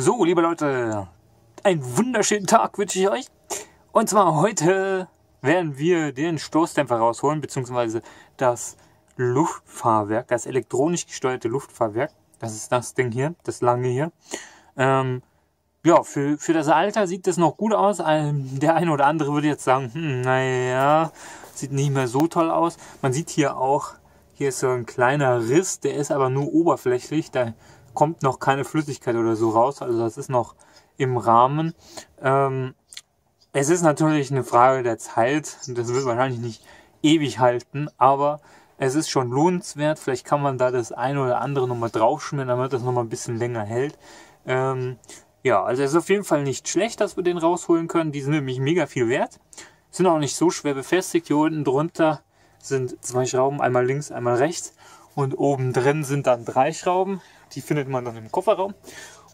So, liebe Leute, einen wunderschönen Tag wünsche ich euch. Und zwar heute werden wir den Stoßdämpfer rausholen, beziehungsweise das Luftfahrwerk, das elektronisch gesteuerte Luftfahrwerk. Das ist das Ding hier, das lange hier. Ähm, ja, für, für das Alter sieht das noch gut aus. Ähm, der eine oder andere würde jetzt sagen, hm, naja, sieht nicht mehr so toll aus. Man sieht hier auch, hier ist so ein kleiner Riss, der ist aber nur oberflächlich. Da kommt noch keine Flüssigkeit oder so raus. Also das ist noch im Rahmen. Ähm, es ist natürlich eine Frage der Zeit. Das wird wahrscheinlich nicht ewig halten, aber es ist schon lohnenswert. Vielleicht kann man da das eine oder andere nochmal draufschmieren, damit das nochmal ein bisschen länger hält. Ähm, ja, also es ist auf jeden Fall nicht schlecht, dass wir den rausholen können. Die sind nämlich mega viel wert. Sind auch nicht so schwer befestigt. Hier unten drunter sind zwei Schrauben, einmal links, einmal rechts. Und oben drin sind dann drei Schrauben. Die findet man dann im Kofferraum.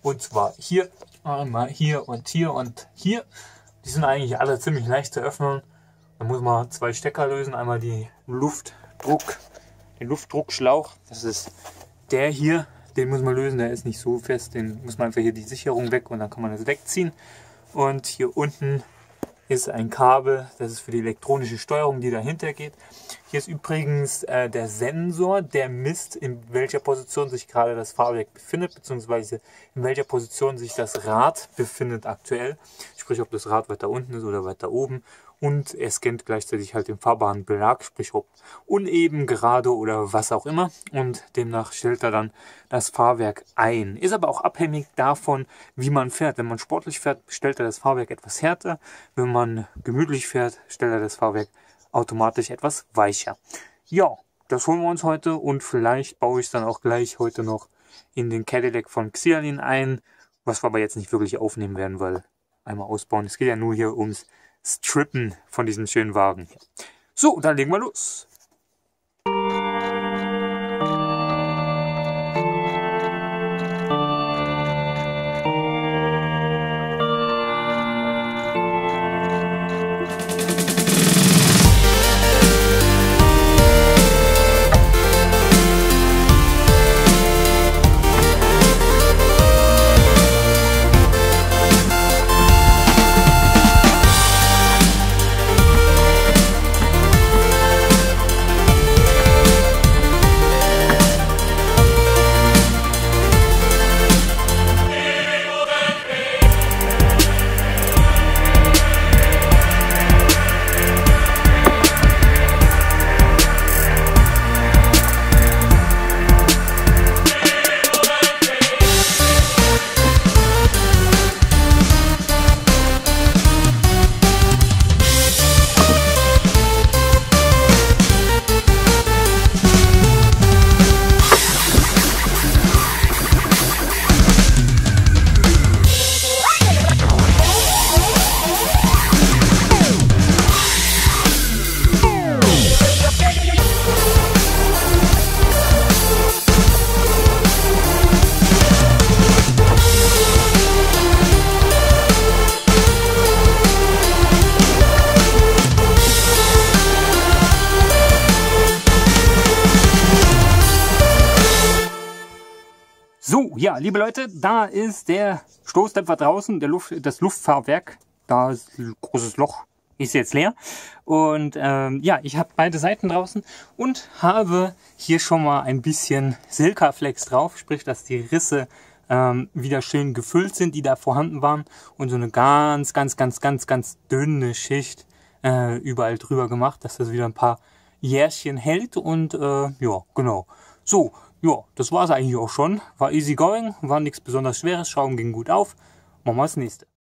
Und zwar hier, einmal hier und hier und hier. Die sind eigentlich alle ziemlich leicht zu öffnen. Da muss man zwei Stecker lösen. Einmal die Luftdruck, den Luftdruckschlauch. Das ist der hier. Den muss man lösen. Der ist nicht so fest. Den muss man einfach hier die Sicherung weg und dann kann man das wegziehen. Und hier unten ist ein Kabel, das ist für die elektronische Steuerung, die dahinter geht. Hier ist übrigens äh, der Sensor, der misst, in welcher Position sich gerade das Fahrwerk befindet, beziehungsweise in welcher Position sich das Rad befindet aktuell. Sprich, ob das Rad weiter unten ist oder weiter oben. Und er scannt gleichzeitig halt den Fahrbahnbelag, sprich ob uneben, gerade oder was auch immer. Und demnach stellt er dann das Fahrwerk ein. Ist aber auch abhängig davon, wie man fährt. Wenn man sportlich fährt, stellt er das Fahrwerk etwas härter. Wenn man gemütlich fährt, stellt er das Fahrwerk automatisch etwas weicher. Ja, das holen wir uns heute und vielleicht baue ich es dann auch gleich heute noch in den Cadillac von Xialin ein, was wir aber jetzt nicht wirklich aufnehmen werden, weil einmal ausbauen. Es geht ja nur hier ums Strippen von diesem schönen Wagen. So, dann legen wir los. So, ja, liebe Leute, da ist der Stoßdämpfer draußen, der Luft, das Luftfahrwerk. Da ist ein großes Loch, ist jetzt leer. Und ähm, ja, ich habe beide Seiten draußen und habe hier schon mal ein bisschen Silkaflex drauf, sprich, dass die Risse ähm, wieder schön gefüllt sind, die da vorhanden waren. Und so eine ganz, ganz, ganz, ganz, ganz dünne Schicht äh, überall drüber gemacht, dass das wieder ein paar Jährchen hält. Und äh, ja, genau. So, ja, das war es eigentlich auch schon. War easy going, war nichts besonders Schweres, Schrauben ging gut auf. Machen wir das nächste.